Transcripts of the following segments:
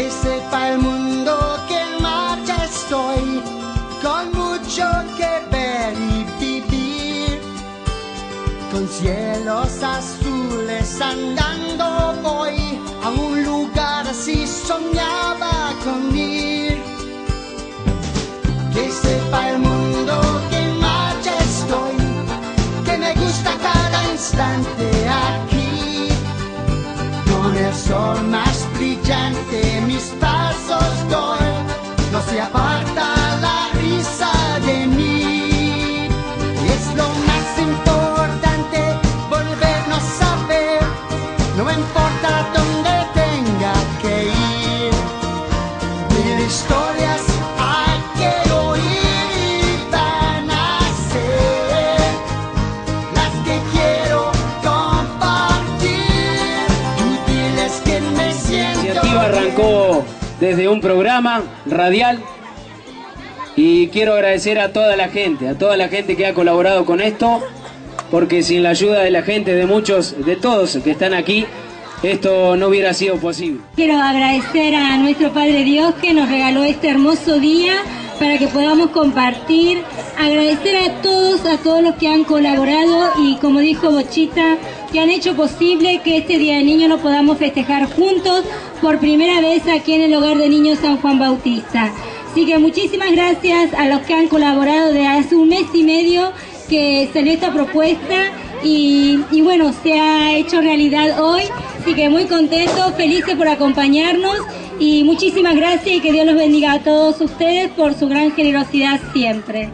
Que sepa el mundo que en marcha estoy, con mucho que ver y vivir. Con cielos azules andando voy a un lugar así soñaba con ir. Que sepa el mundo que en marcha estoy, que me gusta cada instante aquí. Con el sol más brillante mis pasos doy, desde un programa radial y quiero agradecer a toda la gente, a toda la gente que ha colaborado con esto, porque sin la ayuda de la gente, de muchos, de todos que están aquí, esto no hubiera sido posible. Quiero agradecer a nuestro Padre Dios que nos regaló este hermoso día para que podamos compartir. Agradecer a todos, a todos los que han colaborado y como dijo Bochita, que han hecho posible que este Día del Niño lo podamos festejar juntos por primera vez aquí en el Hogar de Niños San Juan Bautista. Así que muchísimas gracias a los que han colaborado de hace un mes y medio que salió esta propuesta y, y bueno, se ha hecho realidad hoy. Así que muy contentos, felices por acompañarnos y muchísimas gracias y que Dios los bendiga a todos ustedes por su gran generosidad siempre.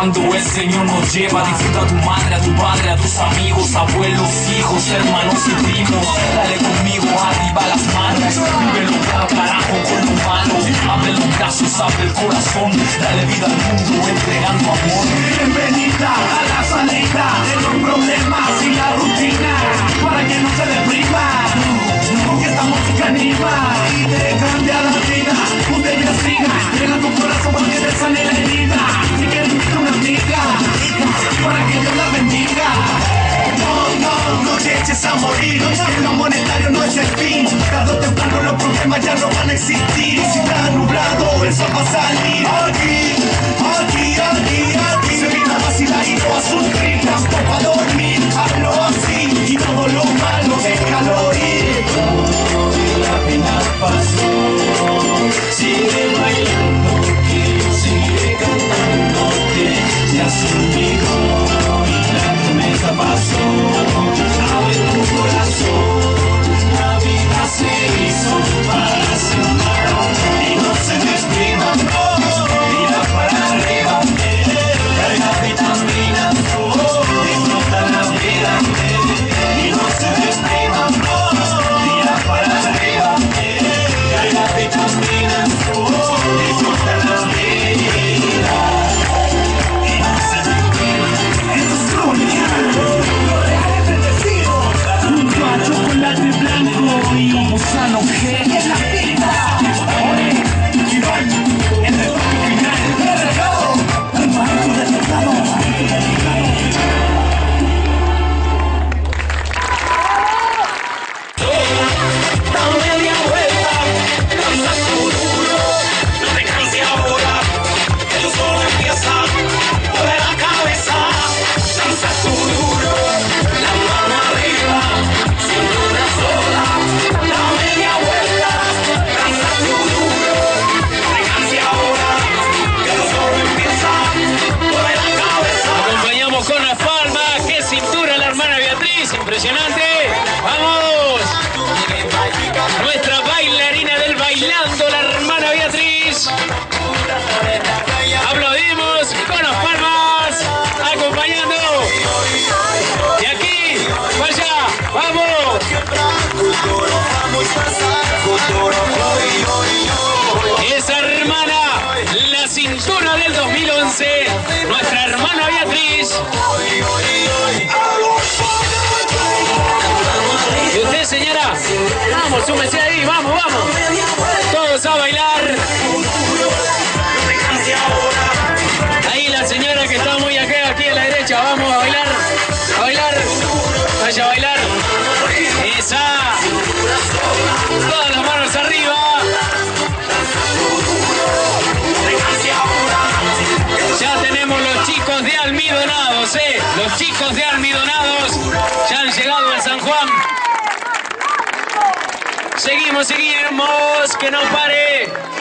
Cuándo el Señor nos lleva. Disfruta a tu madre, a tu padre, a tus amigos, abuelos, hijos, hermanos y primos. Dale conmigo arriba las manos. Vívelo carajo con lo malo abre los brazos, abre el corazón. Dale vida al mundo entregando amor morir. Que lo monetario no es el fin. Tarde o temprano los problemas ya no van a existir. Y si está nublado, el sol va a salir. não fiquei. vamos, ahí, vamos, vamos. Todos a bailar. Ahí la señora que está muy acá, aquí a la derecha, vamos a bailar, a bailar, vaya a bailar. Esa. Todas las manos arriba. Ya tenemos los chicos de almidonados, eh. Los chicos de almidonados. Seguimos, seguimos, que no pare.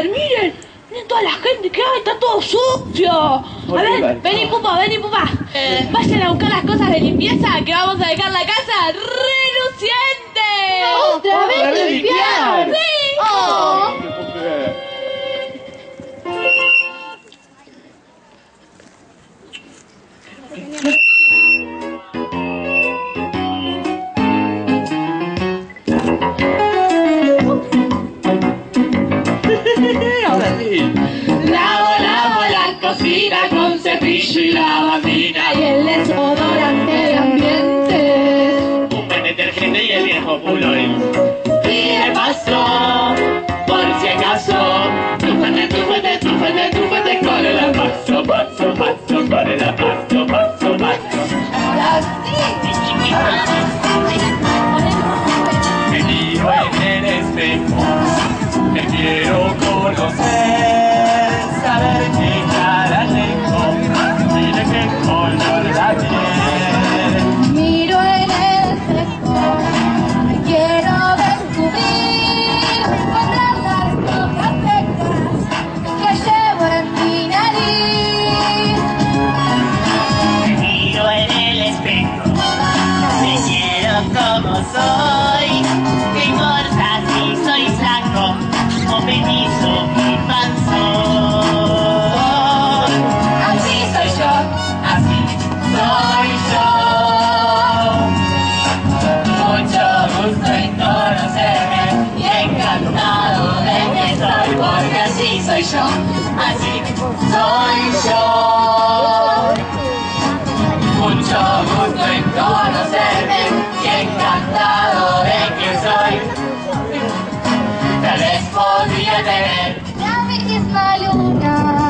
miren, miren toda la gente que hay, está todo sucio. A ver, vení pupa, vení pupa. Eh, vayan a buscar las cosas de limpieza que vamos a dejar la casa. Я ведь знаю, да.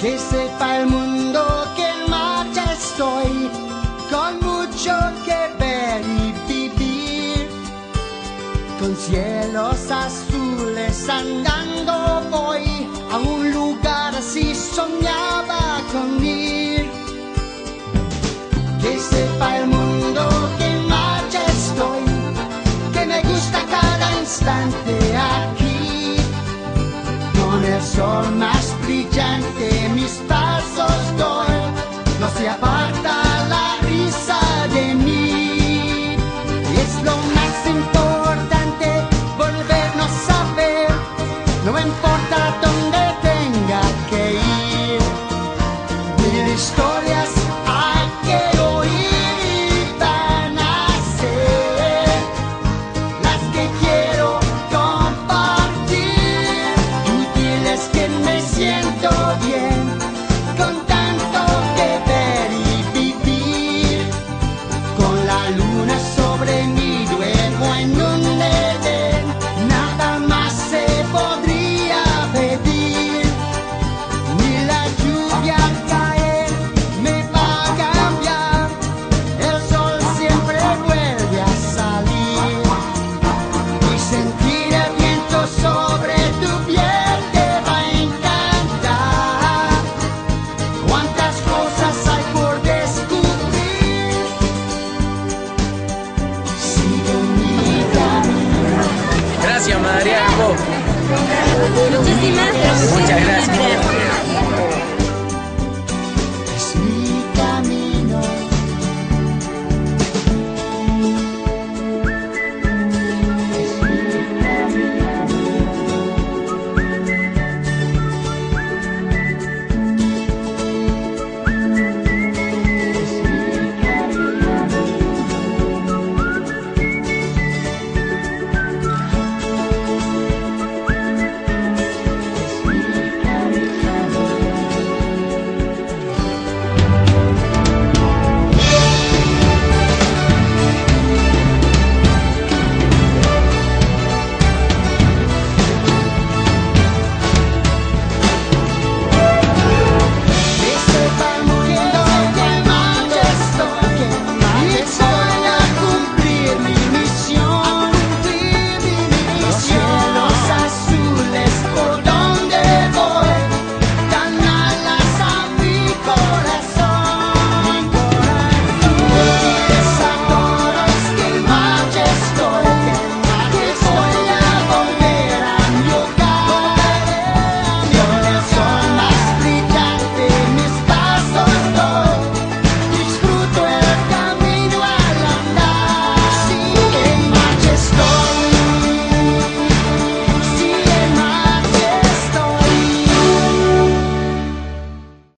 Que sepa el mundo que en marcha estoy, con mucho que ver y vivir. Con cielos azules andando voy a un lugar así soñaba con ir. Que sepa el mundo que en marcha estoy, que me gusta cada instante aquí. El sol más brillante mis pasos doy, no se aparta